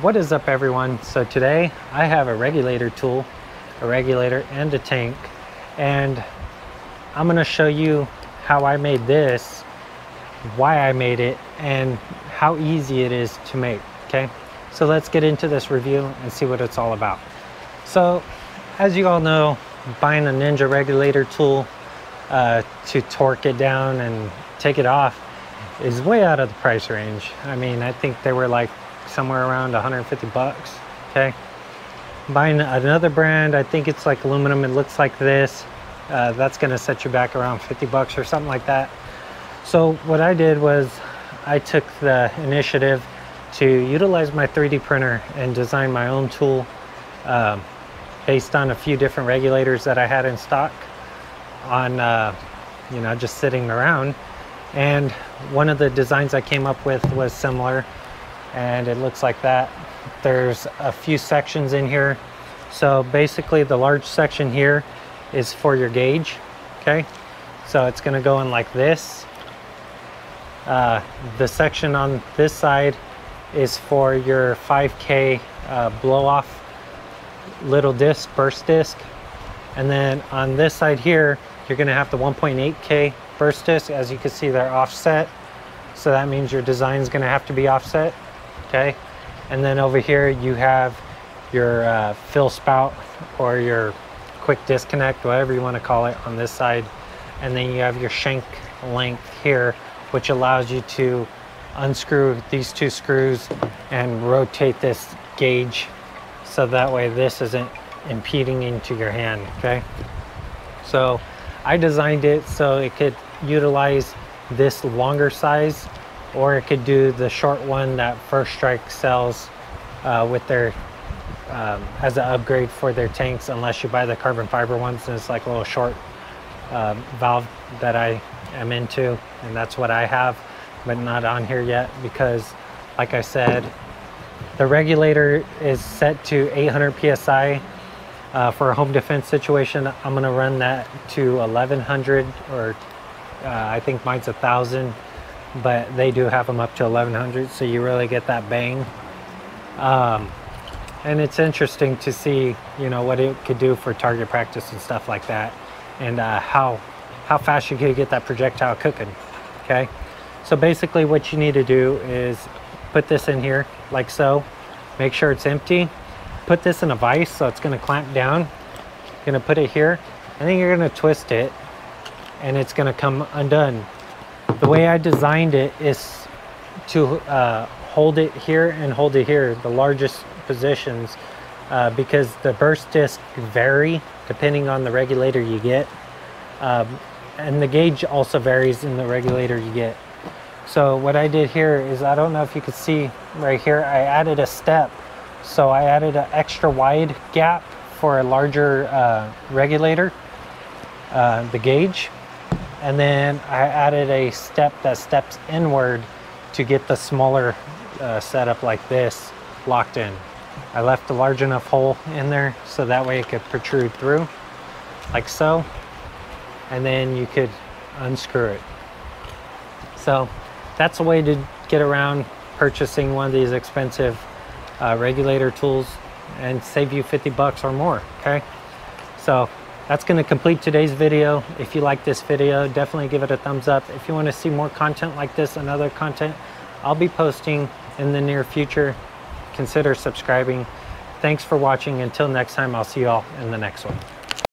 What is up everyone? So today I have a regulator tool, a regulator and a tank and I'm going to show you how I made this, why I made it and how easy it is to make, okay? So let's get into this review and see what it's all about. So as you all know, buying a Ninja regulator tool uh, to torque it down and take it off is way out of the price range. I mean, I think they were like somewhere around 150 bucks, okay? Buying another brand, I think it's like aluminum, it looks like this. Uh, that's gonna set you back around 50 bucks or something like that. So what I did was I took the initiative to utilize my 3D printer and design my own tool um, based on a few different regulators that I had in stock on, uh, you know, just sitting around. And one of the designs I came up with was similar and it looks like that. There's a few sections in here. So basically the large section here is for your gauge, okay? So it's gonna go in like this. Uh, the section on this side is for your 5K uh, blow off little disc, burst disc. And then on this side here, you're gonna have the 1.8K burst disc. As you can see, they're offset. So that means your design is gonna have to be offset, okay? And then over here, you have your uh, fill spout or your quick disconnect, whatever you wanna call it on this side. And then you have your shank length here, which allows you to unscrew these two screws and rotate this gauge so that way this isn't impeding into your hand okay so I designed it so it could utilize this longer size or it could do the short one that First Strike sells uh, with their um, as an upgrade for their tanks unless you buy the carbon fiber ones and it's like a little short uh, valve that I am into and that's what I have but not on here yet because like I said the regulator is set to 800 psi uh, for a home defense situation. I'm to run that to 1100 or uh, I think mine's a thousand, but they do have them up to 1100, so you really get that bang. Um, and it's interesting to see, you know, what it could do for target practice and stuff like that, and uh, how how fast you could get that projectile cooking. Okay, so basically, what you need to do is put this in here like so. Make sure it's empty. Put this in a vise so it's gonna clamp down. Gonna put it here and then you're gonna twist it and it's gonna come undone. The way I designed it is to uh, hold it here and hold it here, the largest positions, uh, because the burst disc vary depending on the regulator you get. Um, and the gauge also varies in the regulator you get. So what I did here is, I don't know if you can see right here, I added a step. So I added an extra wide gap for a larger uh, regulator, uh, the gauge. And then I added a step that steps inward to get the smaller uh, setup like this locked in. I left a large enough hole in there so that way it could protrude through like so. And then you could unscrew it. So that's a way to get around purchasing one of these expensive uh, regulator tools and save you 50 bucks or more, okay? So that's gonna complete today's video. If you like this video, definitely give it a thumbs up. If you wanna see more content like this and other content, I'll be posting in the near future. Consider subscribing. Thanks for watching. Until next time, I'll see you all in the next one.